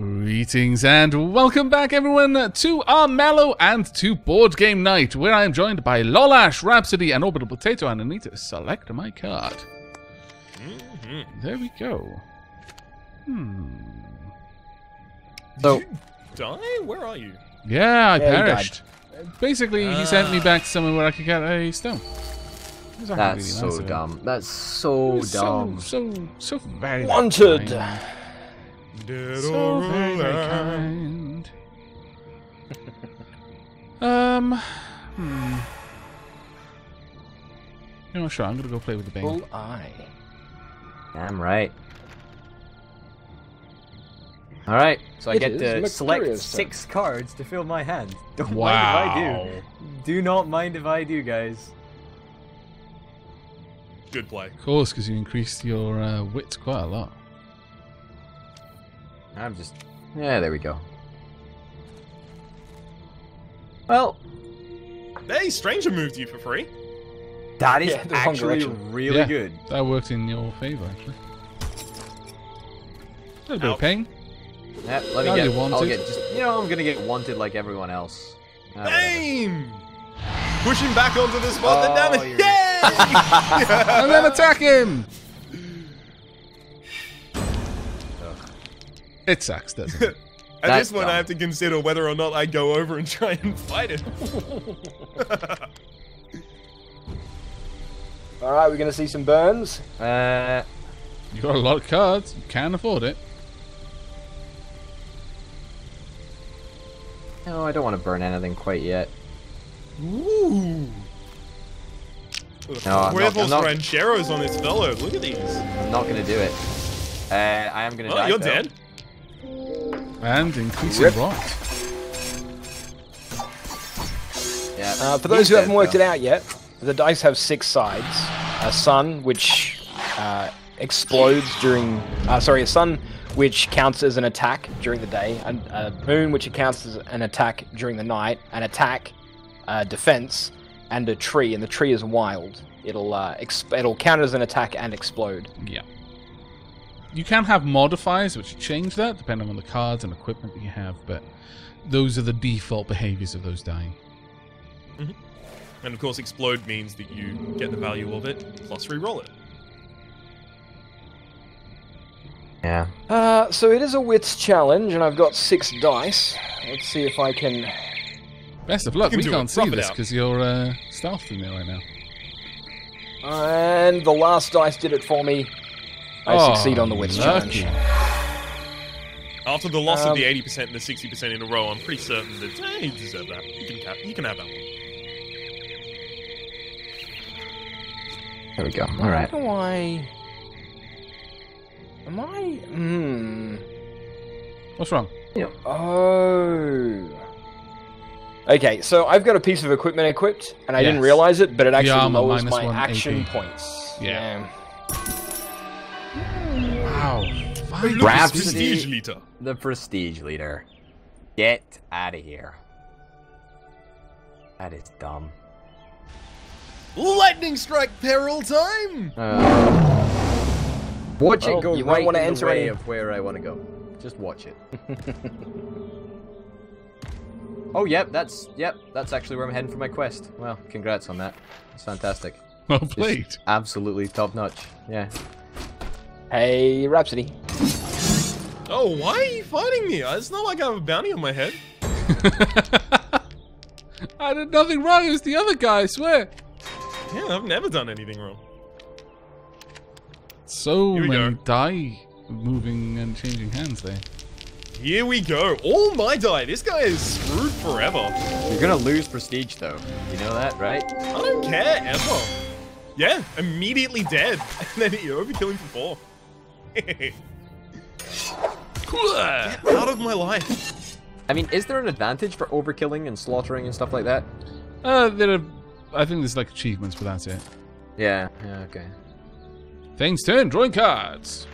Greetings and welcome back, everyone, to Armello and to Board Game Night, where I am joined by Lollash, Rhapsody, and Orbital Potato, and I need to select my card. Mm-hmm. There we go. Hmm. So, Die? Where are you? Yeah, I Yeah, perished. Basically, he sent me ah. back somewhere where I could get a stone. It was actually that's really so nice of dumb. That's so dumb. So, so, so very Wanted. kind. Dead So or very, very kind. um, hmm. You know, sure, I'm gonna go play with the Bane. Full eye. Damn right. All right, so I It get to select Mercurio's turn. six cards to fill my hand. Don't Wow. mind if I do. Do not mind if I do, guys. Good play. Of course, because you increased your uh, wit quite a lot. I'm just. Yeah, there we go. Well, Hey, Stranger moved you for free. that is Yeah, actually really Yeah. good. That worked in your favor, actually. A little bit of Ouch. pain. Yep, let me Now get. you I'll wanted. get just. You know, I'm gonna get wanted like everyone else. Ah, whatever. Bam! Push him back onto the spot, then Oh, damn it. you're- Yay! and then attack him! It sucks, doesn't it? At That's this point, dumb. I have to consider whether or not I go over and try and fight it. All right, we're gonna see some burns. Uh, you got a lot of cards. You can afford it. no, I don't want to burn anything quite yet. Ooh. No, I'm not- Huevos rancheros on this fellow. Look at these. I'm not gonna do it. Uh, I am gonna Oh, die. you're though. dead. And increasing Rip. rot. Yeah. Uh, for those he's who haven't worked though. it out yet, the dice have six sides. A sun, which uh, explodes during. Uh, sorry, a sun, which counts as an attack during the day. A, a moon, which counts as an attack during the night. An attack, uh, defense, and a tree. And the tree is wild. It'll uh, exp- it'll count as an attack and explode. Yeah. You can have modifiers which change that depending on the cards and equipment that you have, but those are the default behaviors of those dying. And of course, explode means that you get the value of it plus re-roll it. Yeah. Uh, so it is a wits challenge, and I've got six dice. Let's see if I can. Best of luck. You We can do it. can't see Rough this because you're uh, stealthed in there right now. And the last dice did it for me. I Oh, succeed on the wits lucky. challenge. After the loss Um, of the 80% and the 60% in a row, I'm pretty certain that eh, you deserve that. You can, have, you can have that one. There we go. All right. How do I? Am I? Hmm. What's wrong? Yeah. Oh. Okay, so I've got a piece of equipment equipped, and I didn't realize it, but it actually armor lowers my action AP. points. Yeah. Wow. Fine. Look, Rhapsody. prestige liter. The prestige leader. Get out of here. That is dumb. Lightning strike peril time! Uh, watch Well, it go you won't right wanna enter the way any- of where I want to go. Just watch it. oh, yep, that's yep, that's actually where I'm heading for my quest. Well, congrats on that. It's fantastic. Well Just absolutely top notch. Yeah. Hey, Rhapsody. Oh, why are you fighting me? It's not like I have a bounty on my head. I did nothing wrong. It was the other guy. I swear. Yeah, I've never done anything wrong. So Here we many go. die moving and changing hands there. Here we go. All my die. This guy is screwed forever. You're gonna lose prestige though. You know that, right? I don't care ever. Yeah, immediately dead. And then you overkill him for four. Get out of my life. I mean, is there an advantage for overkilling and slaughtering and stuff like that? Uh, there are. I think there's like achievements, but that's it. Yeah. Yeah. Okay. Things turn. Drawing cards.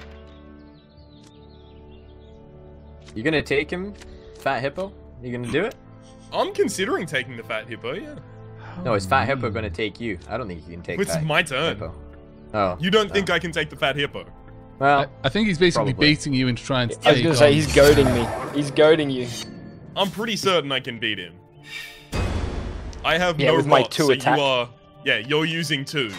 You gonna take him, Fat Hippo? You gonna do it? I'm considering taking the fat hippo, yeah. No, is Fat Hippo gonna take you? I don't think you can take. It's Fat my turn. Hippo. Oh. You don't Oh. think I can take the fat hippo? Well, I, I think he's basically Probably. baiting you into trying to I was gonna say on- he's goading me. He's goading you. I'm pretty certain I can beat him. I have Yeah, no with my two so attack. you are. Yeah, you're using two.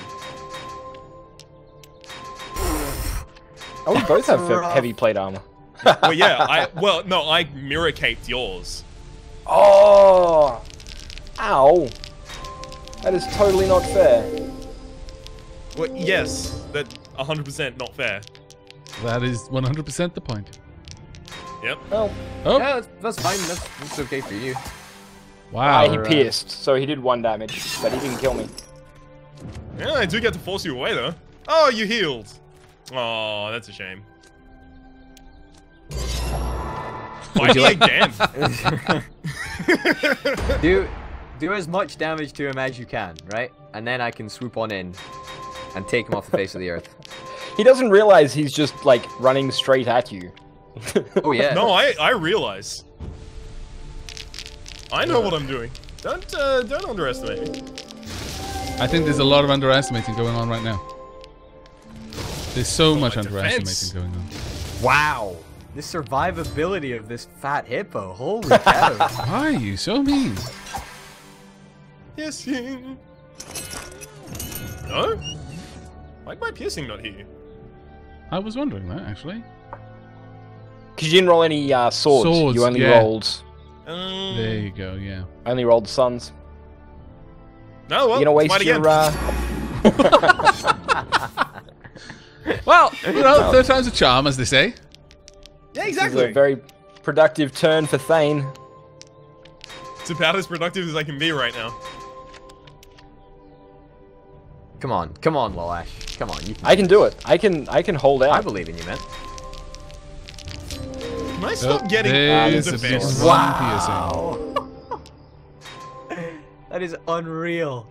Oh, we both have rough. heavy plate armor. Well, yeah, I well no, I mirror caped yours. Oh! Ow! That is totally not fair. Well, yes, that 100% not fair. That is 100% the point. Yep. Well, Oh, yeah, that's, that's fine. That's, that's okay for you. wow. ah, he uh, pierced, so he did one damage, but he didn't kill me. Yeah, I do get to force you away though. Oh, you healed. Oh, that's a shame. Fight me again. Do do as much damage to him as you can, right? And then I can swoop on in and take him off the face of the earth. He doesn't realize he's just like running straight at you. Oh yeah. No, I I realize. I know what I'm doing. Don't uh, don't underestimate me. I think there's a lot of underestimating going on right now. There's so much underestimating defense. going on. Wow. The survivability of this fat hippo. Holy cow. Why are you so mean? Piercing. No? Why'd my piercing not hit you? I was wondering that actually. Because you didn't roll any uh, swords. Swords, You only yeah. rolled Um, There you go. Yeah. only rolled suns. No, well, you gonna waste your again. uh, Well, you know, third time's a charm, as they say. Yeah, this is exactly. a very productive turn for Thane. It's about as productive as I can be right now. Come on, come on, Lollash. Come on, you can. I can do it. I can I can hold out. I believe in you, man. Can I oh, stop Oh, getting there's all a defense? big one that is unreal.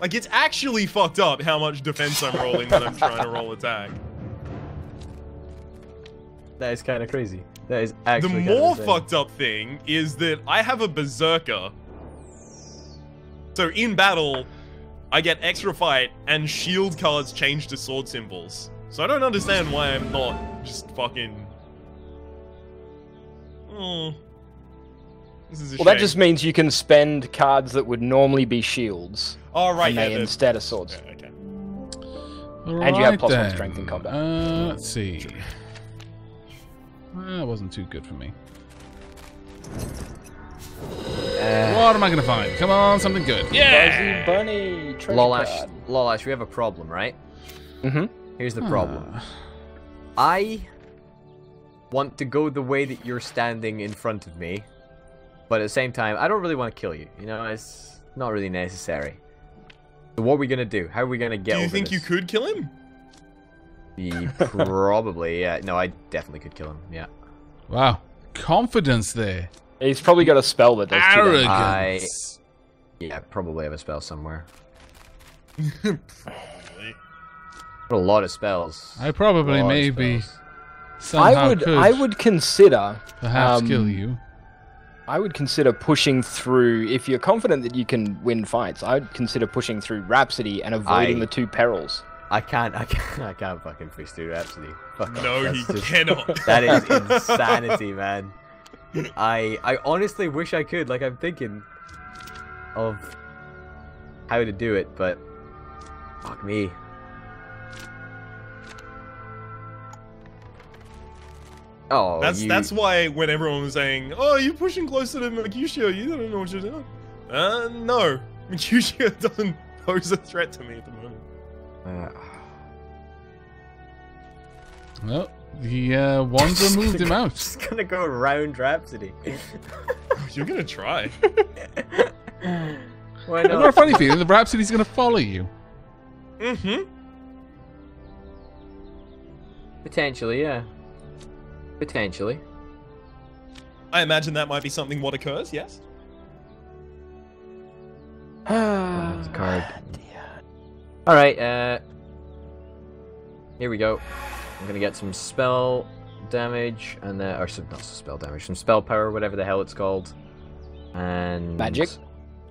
Like, it's actually fucked up how much defense I'm rolling when I'm trying to roll attack. That is kind of crazy. That is The actually. kinda more insane. fucked up thing is that I have a berserker. So in battle, I get extra fight, and shield cards change to sword symbols. So I don't understand why I'm not just fucking. Hmm. This is a well, that just means you can spend cards that would normally be shields, Oh right, and yeah. they the- instead are swords. yeah, okay. And you have Right plus one strength in combat. Uh, let's see. That wasn't too good for me. Uh, What am I gonna find? Come on, something good. Yeah. Fuzzy bunny Lollash. Lollash, we have a problem, right? Mm-hmm. Here's the problem. Ah. I want to go the way that you're standing in front of me, but at the same time, I don't really want to kill you. You know, it's not really necessary. So what are we gonna do? How are we gonna get Do you over think you could kill him? Ye- Probably, yeah. No, I definitely could kill him. Yeah. Wow. Confidence there. He's probably got a spell that does two damage. Arrogance. Yeah, probably have a spell somewhere. Got a lot of spells. I probably Lot of maybe I would could I would consider perhaps um, kill you. I would consider pushing through if you're confident that you can win fights. I'd consider pushing through Rhapsody and avoiding I- the two perils. I can't. I can't. I can't fucking push through Rhapsody. Fuck No, that's he just- cannot. That is insanity, man. I I honestly wish I could. Like I'm thinking of how to do it, but fuck me. Oh, That's you, that's why when everyone was saying, "Oh, you're pushing closer to Mercutio, you don't know what you're doing." Uh, no, Mercutio doesn't pose a threat to me at the moment. Uh, Well, the uh, Wanderer moved him out. just gonna go around Rhapsody. You're gonna try. Why I've got a funny feeling the Rhapsody's gonna follow you. mm-hmm. Potentially, yeah. Potentially. I imagine that might be something what occurs. Yes. That's a card. All right. Uh, here we go. I'm gonna get some spell damage and then, or some not spell damage, some spell power, whatever the hell it's called. And Magic?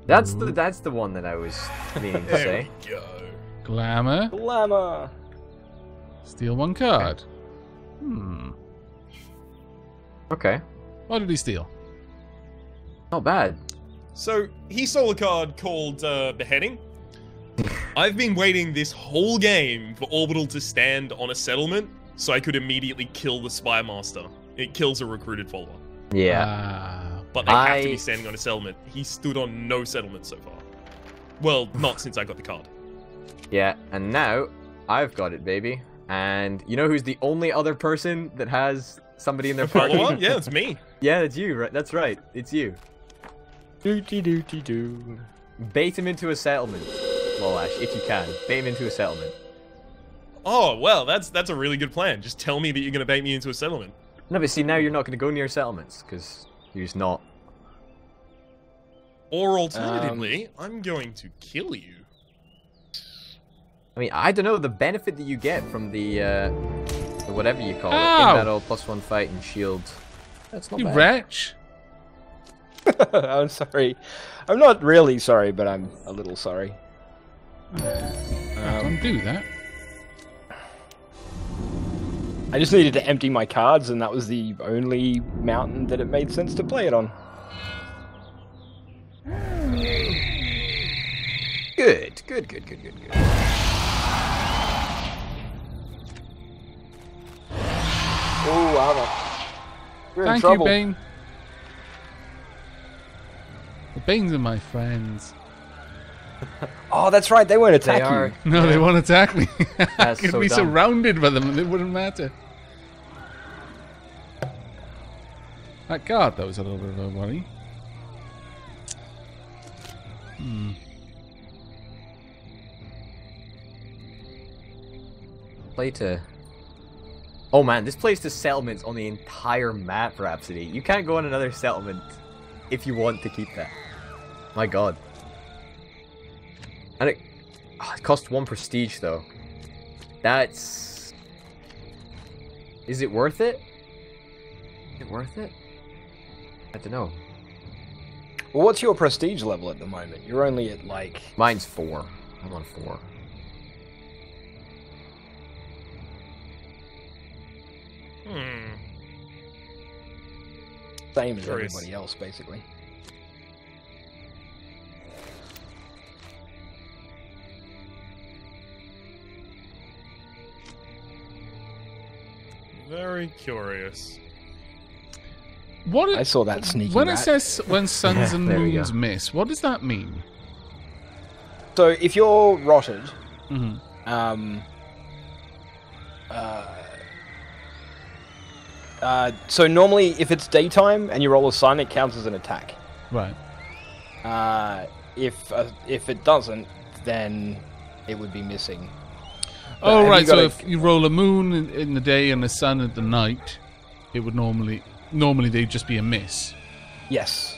That's the that's the one that I was meaning to There say. we go. Glamour. Glamour. Steal one card. Hmm. Okay. What did he steal? Not bad. So he stole a card called uh, Beheading. I've been waiting this whole game for Orbital to stand on a settlement so I could immediately kill the Spy Master. It kills a recruited follower. Yeah. Ah, But they have to be standing on a settlement. He stood on no settlement so far. Well, not since I got the card. Yeah. And now I've got it, baby. And you know who's the only other person that has somebody in their party? Follower? Yeah, it's me. yeah, it's you. Right. That's right. It's you. Dooty dooty doo. Bait him into a settlement, Lollash, if you can. Bait him into a settlement. Oh, well, that's that's a really good plan. Just tell me that you're going to bait me into a settlement. No, but see, now you're not going to go near settlements because you're just not. Or alternatively, I'm going to kill you. I mean, I don't know the benefit that you get from the, uh, the whatever you call it, Ow! in battle plus one fight and shield. That's not you bad. wretch. I'm sorry. I'm not really sorry, but I'm a little sorry. I don't do that. I just needed to empty my cards, and that was the only mountain that it made sense to play it on. Good, good, good, good, good, good. Oh, wow. You're in Thank you, trouble. Bane. The Banes are my friends. Oh, that's right. They won't They attacking. are. No, they won't attack me. I could so be dumb. surrounded by them and it wouldn't matter. That guard, that was a little bit of a worry. Hmm. Play to. Oh man, this place to settlements on the entire map, Rhapsody. You can't go on another settlement if you want to keep that. My god. And it, oh, it costs one prestige though. That's. Is it worth it? Is it worth it? I don't know. Well, what's your prestige level at the moment? You're only at like. Mine's four. I'm on four. Hmm. Same as Curious. everybody else, basically. Very curious. What I saw that sneaky when it says when suns Yeah, and moons miss, what does that mean? So if you're rotted, hmm um, uh, uh, so normally if it's daytime and you roll a sun, it counts as an attack. Right. Uh, if uh, if it doesn't, then it would be missing. But Oh, right. So a- if you roll a moon in, in the day and the sun at the night, it would normally normally they'd just be a miss. Yes.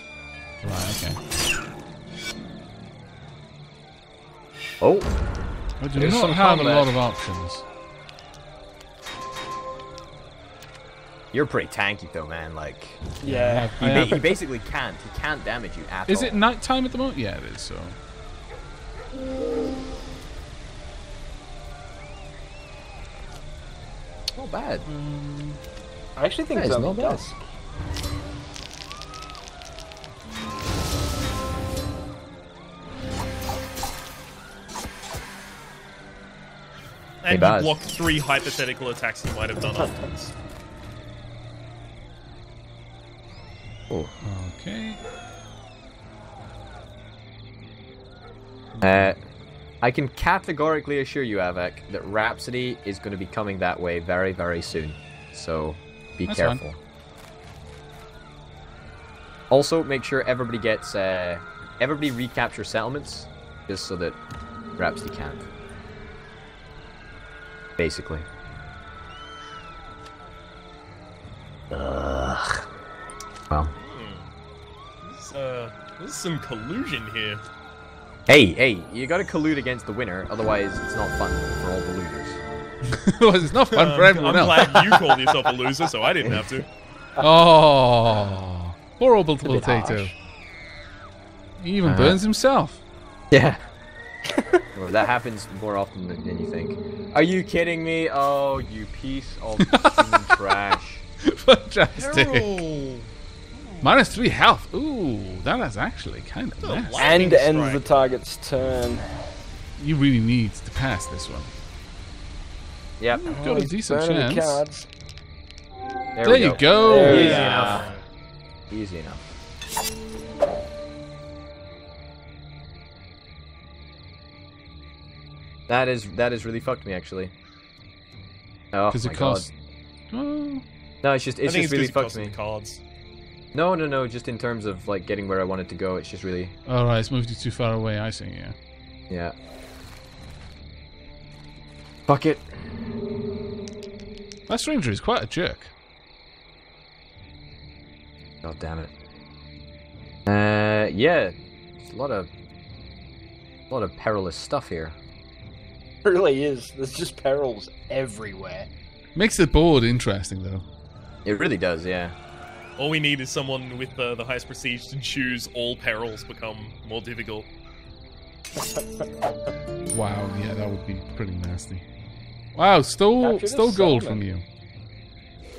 Right. Okay. Oh, I do There's not some have a combat. lot of options. you're pretty tanky though, man. Like, Yeah. he, ba- he basically can't. He can't damage you at Is all. it nighttime at the moment? Yeah, it is. So Not bad. I actually think That it's is not bad. dusk. And you block three hypothetical attacks he might have done afterwards. Oh. Okay. Uh, I can categorically assure you, Aavak, that Rhapsody is going to be coming that way very, very soon. So be That's fine. careful. Also, make sure everybody gets uh, everybody recapture settlements, just so that Rhapsody can't. Basically. Ugh. Well. There's, uh, there's some collusion here. Hey, hey, you gotta collude against the winner, otherwise it's not fun for all the losers. well, it's not fun for Um, everyone I'm else. glad you called yourself a loser, so I didn't have to. Oh, poor old bit potato. He even Uh, burns himself. Yeah. Well, that happens more often than, than you think. Are you kidding me? Oh, you piece of trash. Fantastic. Carol! Minus three health. Ooh, that is actually kind of Oh, nice. wow. And Lightning ends the target's turn. You really need to pass this one. Yep. You've Oh, got a decent burning the chance. cards. There, There we you go. go. There Easy go. enough. Easy enough. That is that is really fucked me actually. Oh Because my it god. costs. Oh, No, it's just it's just it's really just fucked because of me. the cards. No, no, no. Just in terms of like getting where I wanted to go, it's just really all right. It's moved you too far away. I see. Yeah. yeah. Fuck it. That stranger is quite a jerk. God damn it. Uh, yeah. It's a lot of a lot of perilous stuff here. It really is. There's just perils everywhere. Makes the board interesting though. It really does, yeah. All we need is someone with uh, the highest prestige to choose all perils become more difficult. Wow. Yeah, that would be pretty nasty. Wow. Stole Captured a stole gold from you.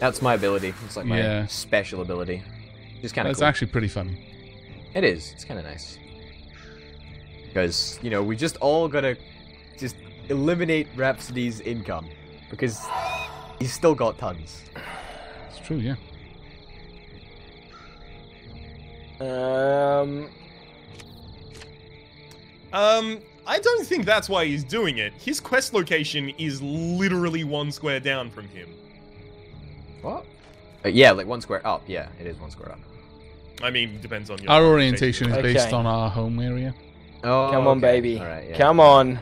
That's my ability. It's like my Yeah. special ability. Just kind of That's cool. actually pretty funny. It is. It's kind of nice. Because, you know, we just all gotta just eliminate Rhapsody's income. Because he's still got tons. It's true. Yeah. Um, Um, I don't think that's why he's doing it. His quest location is literally one square down from him. What? Uh, yeah, like one square up. Yeah, it is one square up. I mean, depends on your Our orientation is Okay. based on our home area. Oh, come on, okay. baby. Alright, yeah. Come on.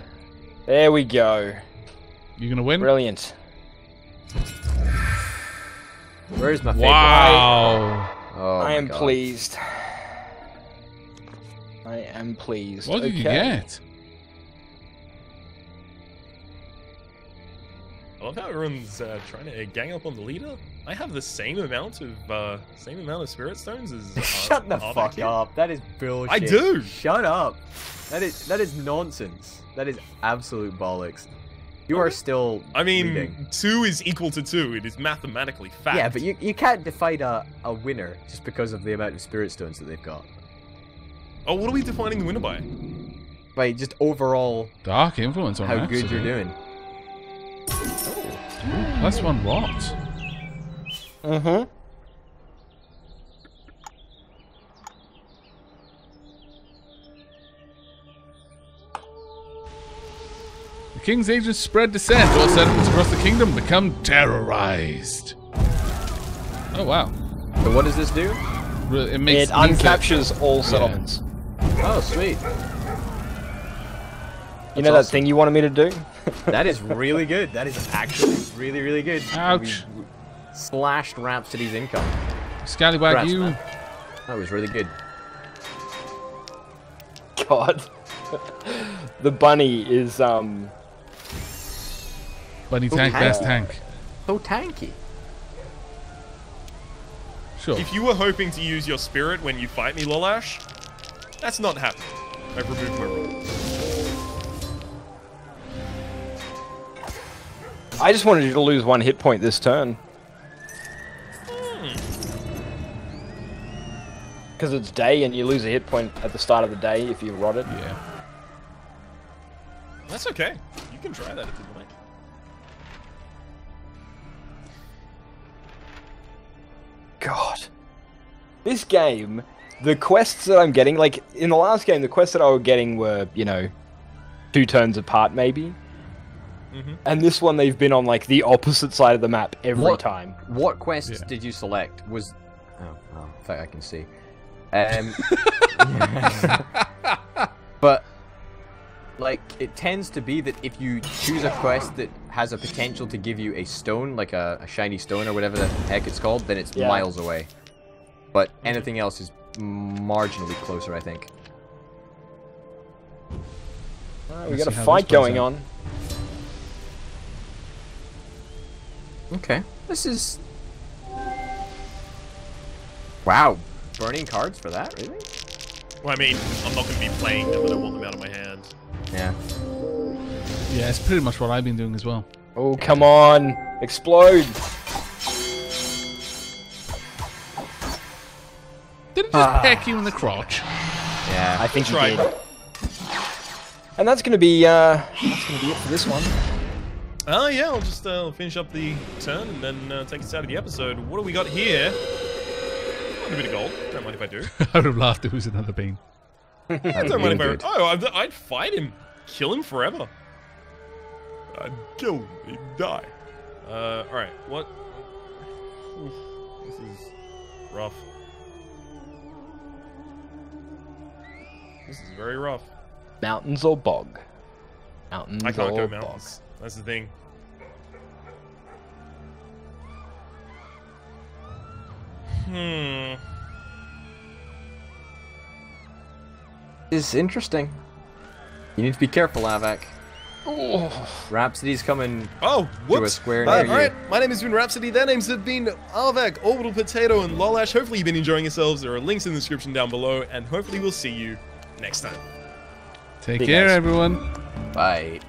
There we go. You're gonna win? Brilliant. Where's my favorite? Wow. Oh, I my am God. pleased. I am pleased. What did okay. you get? I love how everyone's uh, trying to gang up on the leader. I have the same amount of uh, same amount of spirit stones as. Uh, Shut the Arthur fuck Kid. up. That is bullshit. I do. Shut up. That is that is nonsense. That is absolute bollocks. You are still. I mean, leading. two is equal to two. It is mathematically fact. Yeah, but you, you can't define a, a winner just because of the amount of spirit stones that they've got. Oh, what are we defining the winner by? By just overall Dark influence on how good you're doing. Ooh, plus one what? Mm-hmm. The king's agents spread dissent. All settlements across the kingdom become terrorized. Oh wow! So what does this do? It makes It means that- uncaptures all settlements. Oh, sweet. You know That's that thing you wanted me to do? That is really good. That is actually really, really good. Ouch. We- we slashed Rhapsody's income. Scallywag, Congrats, you. man. That was really good. God. the bunny is um Bunny tank, Okay. best tank. So tanky. Sure. If you were hoping to use your spirit when you fight me, Lollash, that's not happening. I've removed my rule. I just wanted you to lose one hit point this turn. Hmm. Because it's day and you lose a hit point at the start of the day if you rot it. Yeah. That's okay. You can try that if you like. God. This game, the quests that I'm getting, like in the last game, the quests that I was getting were, you know, two turns apart maybe. Mhm. And this one, they've been on like the opposite side of the map every What? time. What quests Yeah. did you select? Was oh, oh, in fact, I can see. Um, but like, it tends to be that if you choose a quest that has a potential to give you a stone, like a, a shiny stone or whatever the heck it's called, then it's Yeah. miles away. But anything else is marginally closer, I think. Ah, we got a fight going out. on. Okay, this is. Wow, burning cards for that, really? Well, I mean, I'm not going to be playing them. but I don't want them out of my hands. Yeah. Yeah, it's pretty much what I've been doing as well. Oh, come on. Explode. Did it just peck you in the crotch? Yeah. I think That's you right. did. And that's gonna be uh that's gonna be it for this one. Oh yeah, I'll just uh, finish up the turn and then uh, take us out of the episode. What do we got here? A bit of gold. Don't mind if I do. I would have laughed if it was another bean. That's Don't mind really if I. good. Oh, I'd, I'd fight him, kill him forever. I'd kill him, he'd die. Uh, all right. What? Oof, this is rough. This is very rough. Mountains or bog? Mountains I can't go mountains. That's the thing. Hmm. This is interesting. You need to be careful, Aavak. bog. Rhapsody's coming. Oh, whoops. square Uh, all right, my name has been Rhapsody. Their names have been Aavak, Orbital Potato, and Lollash. Hopefully, you've been enjoying yourselves. There are links in the description down below, and hopefully, we'll see you next time. Take See care, guys. everyone. Bye.